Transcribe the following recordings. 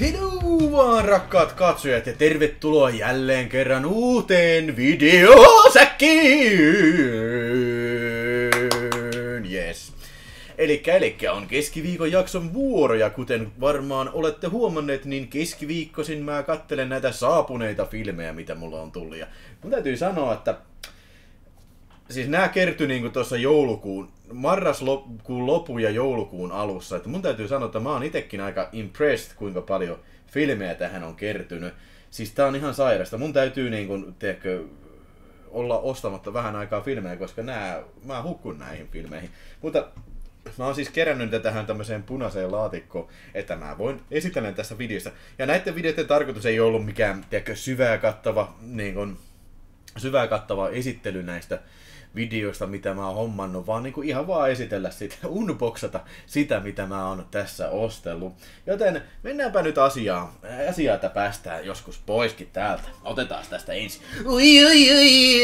Hello vaan rakkaat katsojat ja tervetuloa jälleen kerran uuteen videosäkkiin! Yes. Elikkä, elikkä on keskiviikon jakson vuoro ja kuten varmaan olette huomanneet, niin keskiviikkosin mä kattelen näitä saapuneita filmejä, mitä mulla on tullut. Ja mun täytyy sanoa, että siis nämä kertyi niinku tuossa joulukuun, marraskuun lopun ja joulukuun alussa. Että mun täytyy sanoa, että mä oon itekin aika impressed, kuinka paljon filmejä tähän on kertynyt. Siis tää on ihan sairasta. Mun täytyy niinku, tiedätkö, olla ostamatta vähän aikaa filmejä, koska nää, mä hukkun näihin filmeihin. Mutta mä oon siis kerännyt tätä tähän tämmöiseen punaiseen laatikkoon, että mä voin esitellä tässä videossa. Ja näiden videoiden tarkoitus ei ollut mikään, tiedätkö, syvää kattava, niin kun, syvää kattava esittely näistä videoista, mitä mä oon hommannut, vaan niinku ihan vaan esitellä sitä, unboxata sitä, mitä mä oon tässä ostellut. Joten mennäänpä nyt asiaan, asiaa, päästään joskus poiskin täältä. Otetaan tästä ensin. Ui, ui, ui,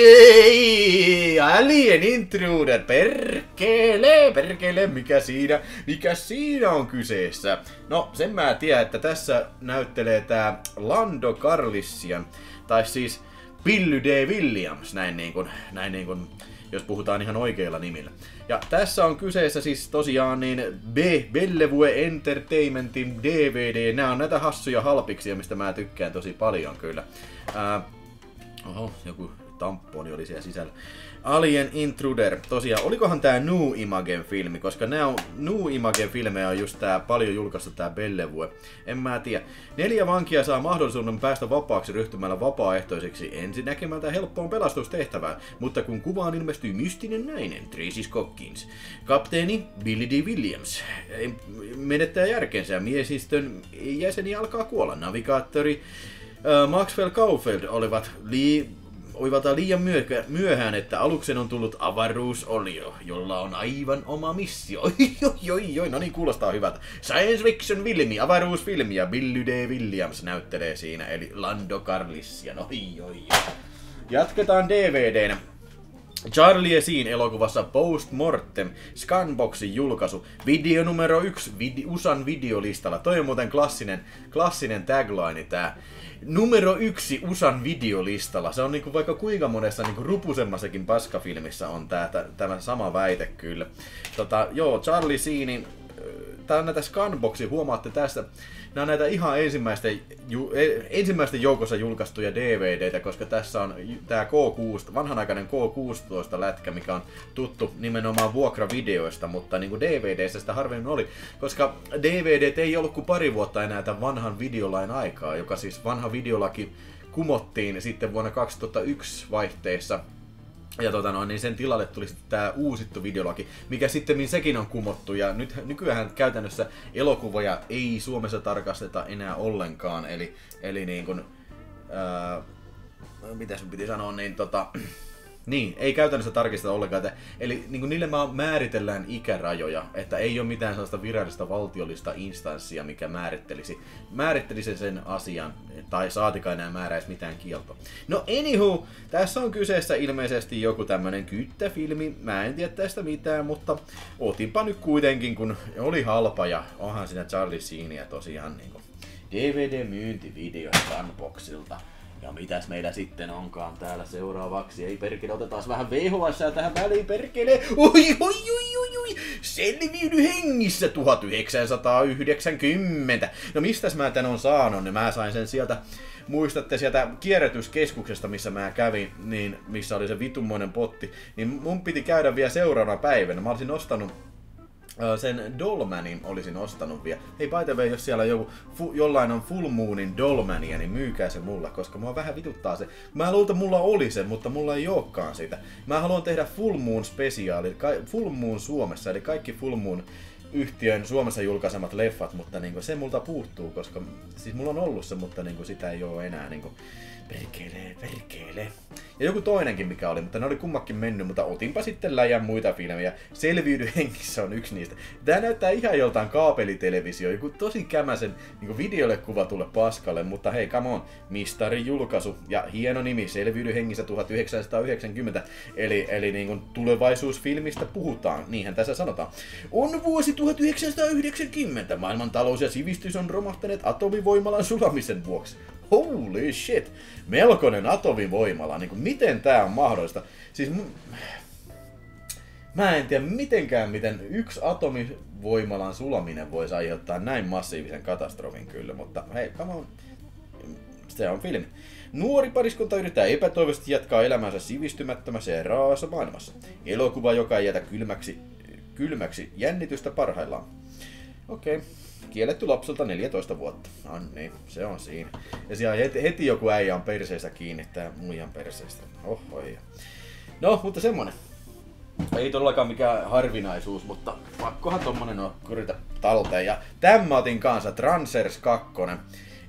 ui, Alien Intruder, perkele, perkele, mikä siinä, mikä siinä on kyseessä? No, sen mä tiedän, että tässä näyttelee tää Lando Carlissian, tai siis Billy D. Williams, näin niin kuin, näin niin kuin jos puhutaan ihan oikeilla nimillä. Ja tässä on kyseessä siis tosiaan niin B, Bellevue Entertainmentin DVD. Nämä on näitä hassuja halpiksia, mistä mä tykkään tosi paljon kyllä. Ää, oho, joku tamponi oli siellä sisällä. Alien Intruder. Tosiaan, olikohan tää New Imagen filmi, koska nämä on, New Imagen filmejä on just tää paljon julkaistu tää Bellevue. En mä tiedä. Neljä vankia saa mahdollisuuden päästä vapaaksi ryhtymällä vapaaehtoiseksi ensin näkemältä helppoon pelastustehtävään, mutta kun kuvaan ilmestyy mystinen nainen, Tracy Cockins. Kapteeni Billy D. Williams menettää järkensä miesistön jäseni alkaa kuolla. Navigaattori Maxwell Caulfield olivat lii oivata liian myöhään, että aluksen on tullut avaruusolio, jolla on aivan oma missio. Oi, oi, oi, oi, no niin, kuulostaa hyvältä. Science fiction filmi, avaruusfilmi ja Billy D. Williams näyttelee siinä, eli Lando Carlissian. Oi, oi, oi. Jatketaan DVDnä. Charlie esiin elokuvassa Post Mortem, Scanboxin julkaisu, video numero yksi vide- USAn videolistalla. Toi on muuten klassinen, klassinen tagline tää. Numero yksi USAn videolistalla. Se on niinku vaikka kuinka monessa niinku rupusemmassakin paskafilmissä on tää, tämä sama väite kyllä. Tota, joo, Charlie Siini, tää on näitä Scanboxia, huomaatte tästä. Nämä on näitä ihan ensimmäisten, ju, e, ensimmäisten joukossa julkaistuja DVDtä, koska tässä on tämä K6, vanhanaikainen K16 lätkä, mikä on tuttu nimenomaan vuokravideoista, mutta niin kuin DVDssä sitä harvemmin oli, koska DVD ei ollut kuin pari vuotta enää tämän vanhan videolain aikaa, joka siis vanha videolaki kumottiin sitten vuonna 2001 vaihteessa ja tota noin, niin sen tilalle tuli sitten tämä uusittu videolaki, mikä sitten sekin on kumottu. Ja nyt, nykyään käytännössä elokuvoja ei Suomessa tarkasteta enää ollenkaan. Eli, eli niin kuin, ää, mitä sun piti sanoa, niin tota, niin, ei käytännössä tarkisteta ollenkaan. Eli niin niille määritellään ikärajoja, että ei ole mitään sellaista virallista valtiollista instanssia, mikä määrittelisi, määrittelisi sen asian, tai saatika enää määräisi mitään kieltoa. No anywho, tässä on kyseessä ilmeisesti joku tämmönen kyttäfilmi, mä en tiedä tästä mitään, mutta otinpa nyt kuitenkin, kun oli halpa ja onhan siinä Charlie Sheenia tosiaan niin DVD-myyntivideo Sunboxilta. Ja mitäs meillä sitten onkaan täällä seuraavaksi? Ei perkele, otetaan vähän VHS tähän väliin perkele. Oi, oi, oi, oi, oi. Selviydy hengissä 1990. No mistäs mä tän on saanut? Niin mä sain sen sieltä muistatte sieltä kierrätyskeskuksesta, missä mä kävin, niin missä oli se vitummoinen potti, niin mun piti käydä vielä seuraavana päivänä. Mä olisin ostanut sen Dolmanin olisin ostanut vielä. Hei by the way, jos siellä joku, fu, jollain on Full Moonin Dolmania, niin myykää se mulla, koska mua vähän vituttaa se. Mä luulen, mulla oli se, mutta mulla ei olekaan sitä. Mä haluan tehdä Full Moon spesiaali, Full Moon Suomessa, eli kaikki Full Moon yhtiön Suomessa julkaisemat leffat, mutta niin se multa puuttuu, koska siis mulla on ollut se, mutta niin sitä ei ole enää niin Perkele, perkele. Ja joku toinenkin mikä oli, mutta ne oli kummakin mennyt, mutta otinpa sitten läjän muita filmejä. Selviydy hengissä on yksi niistä. Tää näyttää ihan joltain kaapelitelevisio, joku tosi kämäsen niin videolle kuvatulle paskalle, mutta hei, come on, mistari julkaisu ja hieno nimi, Selviydy hengissä 1990, eli, eli niin kuin tulevaisuusfilmistä puhutaan, niinhän tässä sanotaan. On vuosi 1990, maailman talous ja sivistys on romahtaneet atomivoimalan sulamisen vuoksi holy shit, melkoinen atomivoimala, niin kuin, miten tämä on mahdollista? Siis mä en tiedä mitenkään, miten yksi atomivoimalan sulaminen voisi aiheuttaa näin massiivisen katastrofin kyllä, mutta hei, come on, se on filmi. Nuori pariskunta yrittää epätoivoisesti jatkaa elämänsä sivistymättömässä ja raassa maailmassa. Elokuva, joka ei jätä kylmäksi, kylmäksi jännitystä parhaillaan. Okei. Okay kielletty lapselta 14 vuotta. No niin, se on siinä. Ja siellä heti, heti joku äijä on perseistä kiinni, tää muijan perseistä. Oho, ei. No, mutta semmonen. Ei todellakaan mikään harvinaisuus, mutta pakkohan tommonen on kurita talteen. Ja tämä otin kanssa Transers 2.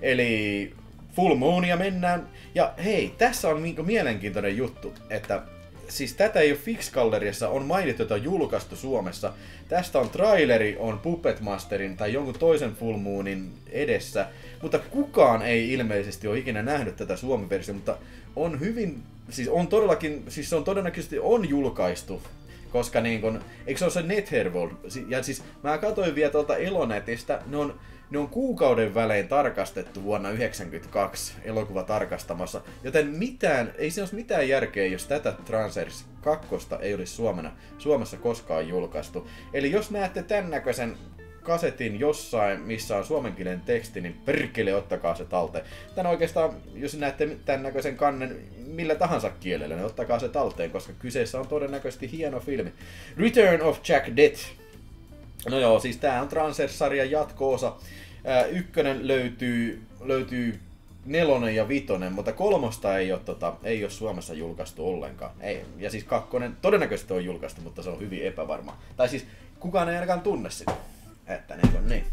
Eli Full Moonia mennään. Ja hei, tässä on niinku mielenkiintoinen juttu, että siis tätä ei ole Fix-galleriassa, on mainittu, että on julkaistu Suomessa. Tästä on traileri, on Puppet Masterin tai jonkun toisen Full Moonin edessä, mutta kukaan ei ilmeisesti ole ikinä nähnyt tätä suomi-versiota, mutta on hyvin, siis on todellakin, siis se on todennäköisesti on julkaistu koska niin kun, eikö se ole se Netherworld? Ja siis mä katsoin vielä tuolta Elonetistä, ne on ne on kuukauden välein tarkastettu vuonna 1992 elokuva tarkastamassa, joten mitään, ei se olisi mitään järkeä, jos tätä Transers 2 ei olisi Suomena, Suomessa koskaan julkaistu. Eli jos näette tämän näköisen kasetin jossain, missä on suomenkielinen teksti, niin perkele ottakaa se talteen. Tän oikeastaan, jos näette tämän näköisen kannen millä tahansa kielellä, niin ottakaa se talteen, koska kyseessä on todennäköisesti hieno filmi. Return of Jack Death. No joo, siis tää on Transers-sarjan jatko-osa. Ykkönen löytyy, löytyy nelonen ja vitonen, mutta kolmosta ei ole, tota, ei ole Suomessa julkaistu ollenkaan. Ei. Ja siis kakkonen todennäköisesti on julkaistu, mutta se on hyvin epävarma. Tai siis kukaan ei ainakaan tunne sitä. Että niin kuin niin.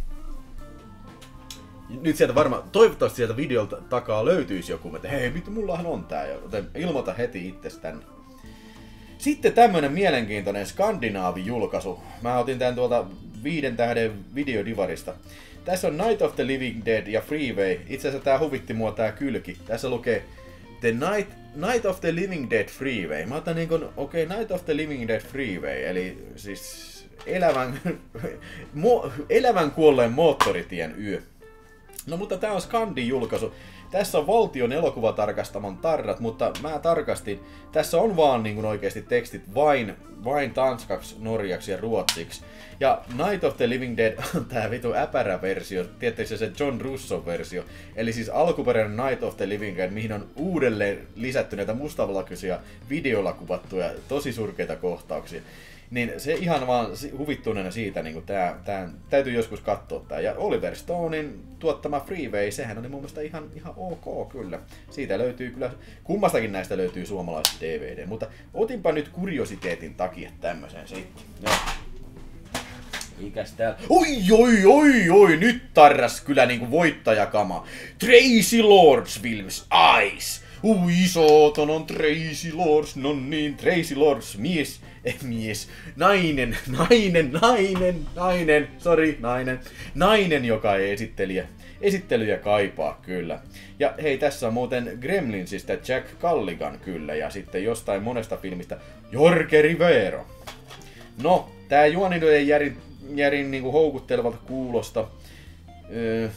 Nyt sieltä varmaan, toivottavasti sieltä videolta takaa löytyisi joku, että hei, mitä mullahan on tää, joten ilmoita heti itse tänne. Sitten tämmönen mielenkiintoinen skandinaavi-julkaisu. Mä otin tän tuolta viiden tähden videodivarista. Tässä on Night of the Living Dead ja Freeway. Itse asiassa tää huvitti mua tää kylki. Tässä lukee The Night, Night of the Living Dead Freeway. Mä otan niinku, okei, okay, Night of the Living Dead Freeway, eli siis elävän, elävän kuolleen moottoritien yö. No mutta tää on Skandin julkaisu. Tässä on valtion elokuvatarkastamon tarrat, mutta mä tarkastin. Tässä on vaan niin oikeasti tekstit vain, vain tanskaksi, norjaksi ja ruotsiksi. Ja Night of the Living Dead on tää vitu äpärä-versio, tietysti se John Russo-versio. Eli siis alkuperäinen Night of the Living Dead, mihin on uudelleen lisätty näitä mustavalkoisia videolla kuvattuja tosi surkeita kohtauksia. Niin se ihan vaan huvittuneena siitä, niin tää, tää, täytyy joskus katsoa tää. Ja Oliver Stonein tuottama Freeway, sehän oli mun mielestä ihan, ihan ok kyllä. Siitä löytyy kyllä, kummastakin näistä löytyy suomalaiset DVD. Mutta otinpa nyt kuriositeetin takia tämmöisen sitten. Joo. Mikäs täällä? Oi, oi, oi, oi, nyt tarras kyllä niinku voittajakama. Tracy Lords Films Ice. Ui, isoton on Tracy Lords, no niin, Tracy Lords, mies, eh, mies, nainen, nainen, nainen, nainen, sorry, nainen, nainen, joka ei esittelijä, esittelyjä kaipaa kyllä. Ja hei, tässä on muuten Gremlinsistä Jack Calligan kyllä, ja sitten jostain monesta filmistä Jorge Rivero. No, tää juoni ei järin, järin niinku houkuttelevalta kuulosta. Öö,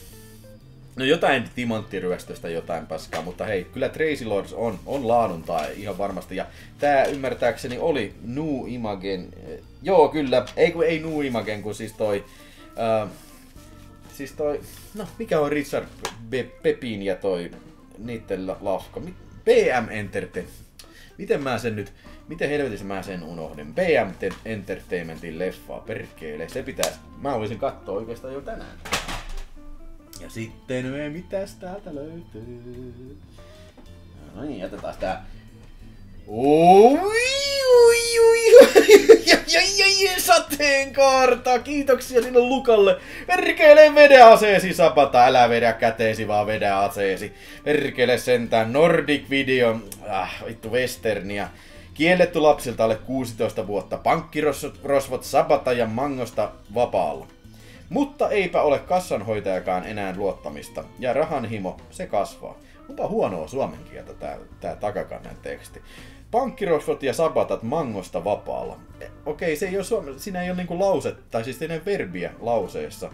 No jotain timanttiryöstöstä, jotain paskaa, mutta hei, kyllä Tracy Lords on, on laaduntaa ihan varmasti. Ja tää ymmärtääkseni oli New Imagen, joo kyllä, ei kun ei New Imagen, kun siis toi, äh, siis toi, no mikä on Richard Be- Pepin ja toi niitten lafka, PM Entertainment. Miten mä sen nyt, miten helvetissä mä sen unohdin? PM Entertainmentin leffaa, perkele, se pitää, mä olisin katsoa oikeastaan jo tänään. Ja sitten me mitäs täältä löytyy? No niin, jätetään tää. Oi, oi, oi. ja, ja, ja, sateenkaarta! Kiitoksia sinne Lukalle! Perkele vedä aseesi, Sapata! Älä vedä käteesi, vaan vedä aseesi. Perkele sentään Nordic Video, ah, vittu westernia. Kielletty lapsilta alle 16 vuotta. Pankkirosvot Sabata ja Mangosta vapaalla. Mutta eipä ole kassanhoitajakaan enää luottamista. Ja rahanhimo, se kasvaa. Onpa huonoa suomen kieltä tää, tää takakannen teksti. Pankkirosvot ja sabatat mangosta vapaalla. E, okei, se ei ole suome... siinä ei ole niinku lause, tai siis ei verbiä lauseessa.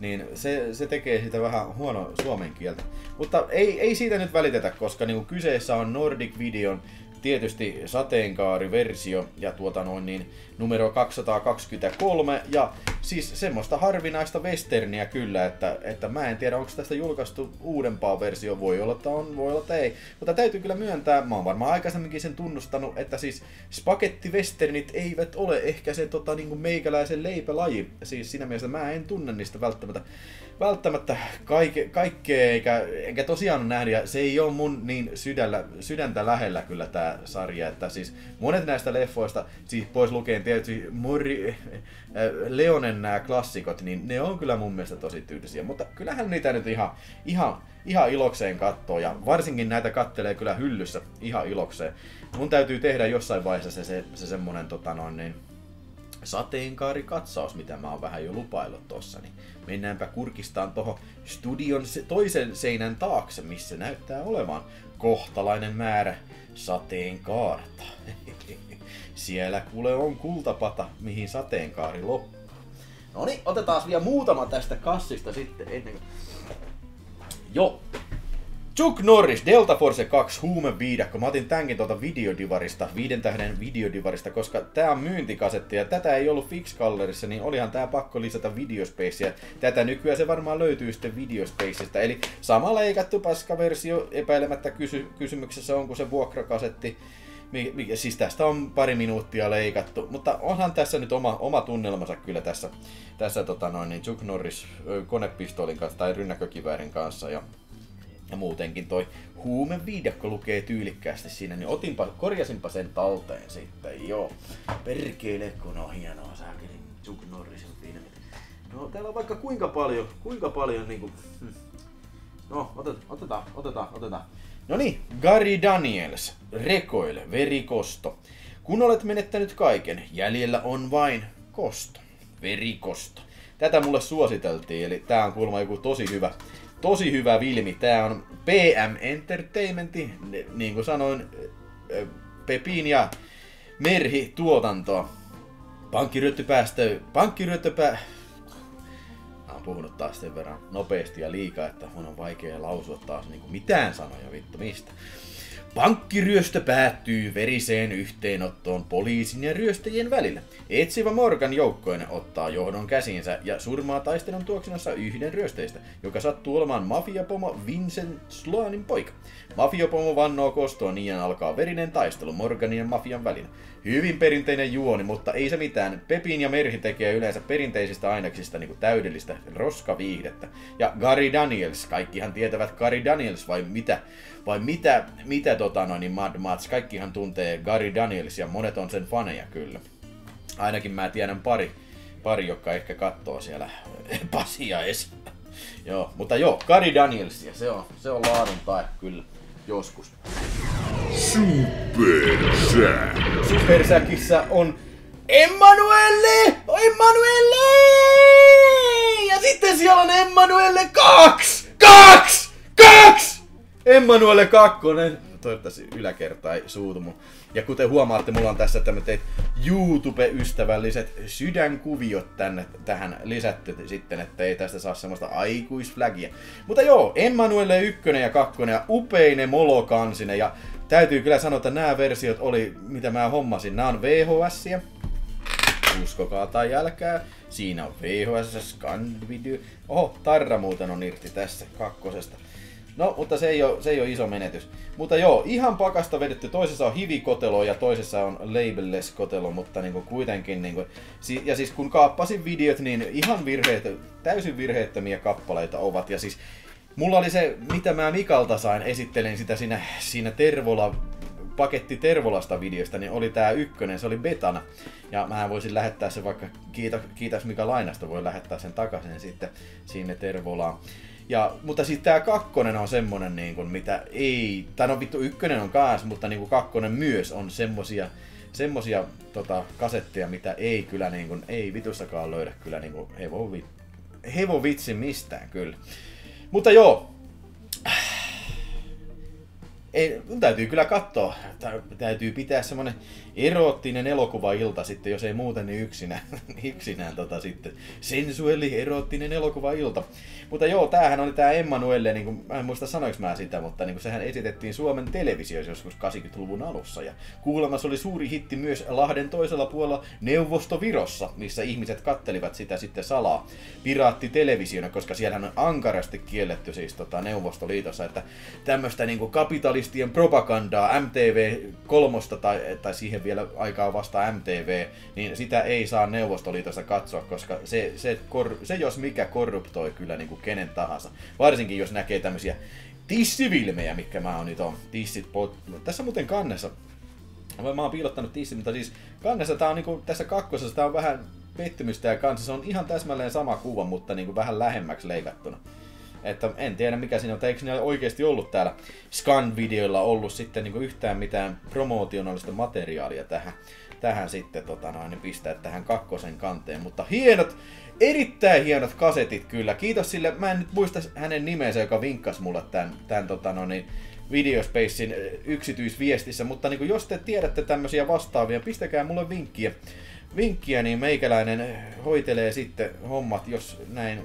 Niin se, se tekee sitä vähän huono suomen kieltä. Mutta ei, ei siitä nyt välitetä, koska niinku kyseessä on Nordic Videon tietysti sateenkaariversio ja tuota noin niin numero 223 ja siis semmoista harvinaista westerniä kyllä, että, että mä en tiedä onko tästä julkaistu uudempaa versio, voi olla että on, voi olla että ei, mutta täytyy kyllä myöntää, mä oon varmaan aikaisemminkin sen tunnustanut, että siis spagetti westernit eivät ole ehkä se tota, niin kuin meikäläisen leipälaji, siis siinä mielessä mä en tunne niistä välttämättä välttämättä kaike, kaikkea, eikä, enkä tosiaan nähnyt, ja se ei ole mun niin sydällä, sydäntä lähellä kyllä tämä sarja, että siis monet näistä leffoista, siis pois lukeen tietysti Mori, äh, Leonen nämä klassikot, niin ne on kyllä mun mielestä tosi tyylisiä, mutta kyllähän niitä nyt ihan, ihan, ihan ilokseen kattoo, ja varsinkin näitä kattelee kyllä hyllyssä ihan ilokseen. Mun täytyy tehdä jossain vaiheessa se, se, se semmonen tota noin, niin, sateenkaarikatsaus, mitä mä oon vähän jo lupaillut tossa, niin mennäänpä kurkistaan tuohon studion toisen seinän taakse, missä näyttää olevan kohtalainen määrä sateenkaarta. Siellä kuule on kultapata, mihin sateenkaari loppuu. No niin, otetaan vielä muutama tästä kassista sitten ennen kuin... Joo, Chuck Norris, Delta Force 2 huumeviidakko. Mä otin tämänkin tuolta videodivarista, viiden tähden videodivarista, koska tää on myyntikasetti ja tätä ei ollut Fixcolorissa, niin olihan tää pakko lisätä videospacea. Tätä nykyään se varmaan löytyy sitten videospaceista. Eli sama leikattu paskaversio, epäilemättä kysy- kysymyksessä on, kun se vuokrakasetti. Mikä, siis tästä on pari minuuttia leikattu, mutta onhan tässä nyt oma, oma tunnelmansa kyllä tässä, tässä tota noin, niin Chuck Norris konepistoolin kanssa tai rynnäkökiväärin kanssa. Ja ja muutenkin toi huumeviidakko lukee tyylikkäästi siinä, niin otinpa, korjasinpa sen talteen sitten, joo. Perkele, kun on hienoa sääkelin Chuck Norrisin filmi. No täällä on vaikka kuinka paljon, kuinka paljon niinku... Hmm. No, otetaan, otetaan, otetaan, otetaan. No niin, Gary Daniels, rekoile, verikosto. Kun olet menettänyt kaiken, jäljellä on vain kosto, verikosto. Tätä mulle suositeltiin, eli tää on kuulemma joku tosi hyvä tosi hyvä filmi. Tää on PM Entertainmenti, niin kuin sanoin, Pepin ja Merhi tuotantoa. Pankkiryöttöpäästö, pankkiryöttöpää... Mä oon puhunut taas sen verran nopeasti ja liikaa, että mun on vaikea lausua taas niin kuin mitään sanoja vittu mistä. Pankkiryöstö päättyy veriseen yhteenottoon poliisin ja ryöstäjien välillä. Etsivä Morgan joukkoinen ottaa johdon käsinsä ja surmaa taistelun tuoksinassa yhden ryösteistä, joka sattuu olemaan mafiapomo Vincent Sloanin poika. Mafiapomo vannoo kostoa niin alkaa verinen taistelu Morganin ja mafian välillä. Hyvin perinteinen juoni, mutta ei se mitään. Pepin ja Merhi tekee yleensä perinteisistä aineksista niin täydellistä roskaviihdettä. Ja Gary Daniels, kaikkihan tietävät Gary Daniels vai mitä? Vai mitä, mitä tota noin, niin Mad Mats, kaikkihan tuntee Gary Daniels ja monet on sen faneja kyllä. Ainakin mä tiedän pari, pari jotka ehkä kattoo siellä Pasia joo, mutta joo, Gary Daniels, ja se on, se on laadun tai kyllä joskus. Supersäk. Supersäkissä on Emanuelle! Emanuelle! Ja sitten siellä on Emanuelle 2! 2! 2! Emanuelle 2! Toivottavasti yläkerta ei suutu Ja kuten huomaatte, mulla on tässä tämä YouTube-ystävälliset sydänkuviot tänne, tähän lisätty sitten, että ei tästä saa semmoista aikuisflagia. Mutta joo, Emmanuelle 1 ja 2 ja upeine molokansine ja täytyy kyllä sanoa, että nämä versiot oli, mitä mä hommasin, nämä on VHS, uskokaa tai älkää. Siinä on VHS, Scan Video. Oho, Tarra muuten on irti tässä kakkosesta. No, mutta se ei, ole, se ei ole iso menetys. Mutta joo, ihan pakasta vedetty. Toisessa on hivikotelo ja toisessa on labelless kotelo, mutta niinku kuitenkin niinku... Ja siis kun kaappasin videot, niin ihan virheet, täysin virheettömiä kappaleita ovat. Ja siis mulla oli se, mitä mä Mikalta sain, esittelin sitä siinä, siinä Tervola paketti Tervolasta videosta, niin oli tää ykkönen, se oli betana. Ja mä voisin lähettää sen vaikka, kiitos, kiitos mikä lainasta, voi lähettää sen takaisin sitten sinne Tervolaan. Ja, mutta sitten tämä kakkonen on semmonen, niin kuin, mitä ei, tai no vittu ykkönen on kaas, mutta niin kuin kakkonen myös on semmosia, semmosia tota, kasetteja, mitä ei kyllä niin kuin, ei vitussakaan löydä kyllä niin kuin hevo, hevo vitsi mistään kyllä. Mutta joo, ei, täytyy kyllä katsoa, täytyy pitää semmonen eroottinen elokuva-ilta sitten, jos ei muuten, niin yksinään, yksinään tota sitten. Sensuelli eroottinen elokuva-ilta. Mutta joo, tämähän oli tää Emmanuelle, niin kuin, mä en muista sanoinko mä sitä, mutta niin kuin, sehän esitettiin Suomen televisiossa joskus 80-luvun alussa. Ja kuulemma se oli suuri hitti myös Lahden toisella puolella Neuvostovirossa, missä ihmiset kattelivat sitä sitten salaa piraattelevisiona, koska siellähän on ankarasti kielletty siis tota, Neuvostoliitossa, että tämmöistä niin kapitalistien propagandaa MTV kolmosta tai, tai siihen vielä aikaa vasta MTV, niin sitä ei saa Neuvostoliitosta katsoa, koska se, se, kor, se jos mikä korruptoi kyllä niin kuin kenen tahansa. Varsinkin jos näkee tämmöisiä tissivilmejä, mikä mä oon nyt on. Tissit pot... Tässä muuten kannessa Mä oon piilottanut tissit, mutta siis kannessa tää on niinku, tässä kakkosessa tää on vähän pettymystä ja kanssa se on ihan täsmälleen sama kuva, mutta niinku vähän lähemmäksi leikattuna. Että en tiedä mikä siinä on, eikö siinä oikeasti ollut täällä Scan-videoilla ollut sitten niin yhtään mitään promootionaalista materiaalia tähän, tähän sitten tota noin, niin pistää tähän kakkosen kanteen. Mutta hienot, erittäin hienot kasetit kyllä. Kiitos sille, mä en nyt muista hänen nimensä, joka vinkkasi mulle tämän, tämän tota noin, niin Videospacein yksityisviestissä, mutta niin jos te tiedätte tämmöisiä vastaavia, pistäkää mulle vinkkiä. Vinkkiä, niin meikäläinen hoitelee sitten hommat, jos näin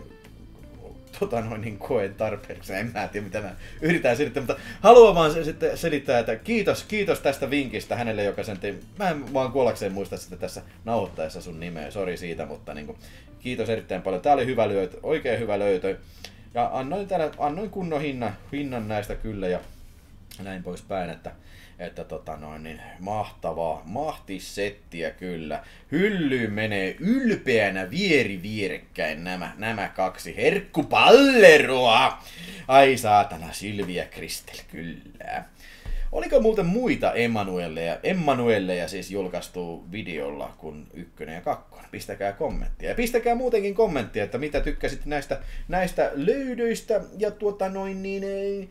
tota noin niin koen tarpeeksi. En mä tiedä, mitä mä yritän selittää, mutta haluan vaan sitten selittää, että kiitos, kiitos tästä vinkistä hänelle, joka sen. Mä en vaan kuollakseen muista sitten tässä nauhoittaessa sun nimeä, sori siitä, mutta niin kuin, kiitos erittäin paljon. Tää oli hyvä löytö, oikein hyvä löytö. Ja annoin, täällä, annoin kunnon hinnan, hinnan näistä kyllä ja näin poispäin, että että tota noin, niin mahtavaa, mahtisettiä kyllä. Hyllyyn menee ylpeänä vieri vierekkäin nämä, nämä kaksi herkkupalleroa. Ai saatana, Silvia Kristel, kyllä. Oliko muuten muita Emmanuelleja, Emmanuelleja siis julkaistu videolla kuin ykkönen ja kakkonen? Pistäkää kommenttia. Ja pistäkää muutenkin kommenttia, että mitä tykkäsit näistä, näistä löydöistä ja tuota noin niin... Ei,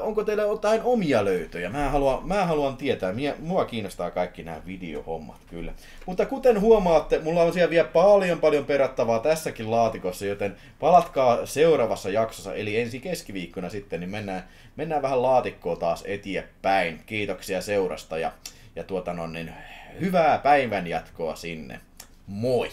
onko teillä jotain omia löytöjä? Mä haluan, mä haluan tietää, mua kiinnostaa kaikki nämä videohommat kyllä. Mutta kuten huomaatte, mulla on siellä vielä paljon paljon perattavaa tässäkin laatikossa, joten palatkaa seuraavassa jaksossa, eli ensi keskiviikkona sitten, niin mennään, mennään vähän laatikkoa taas eteenpäin. Kiitoksia seurasta ja, ja tuota no, niin, hyvää päivän jatkoa sinne. Moi!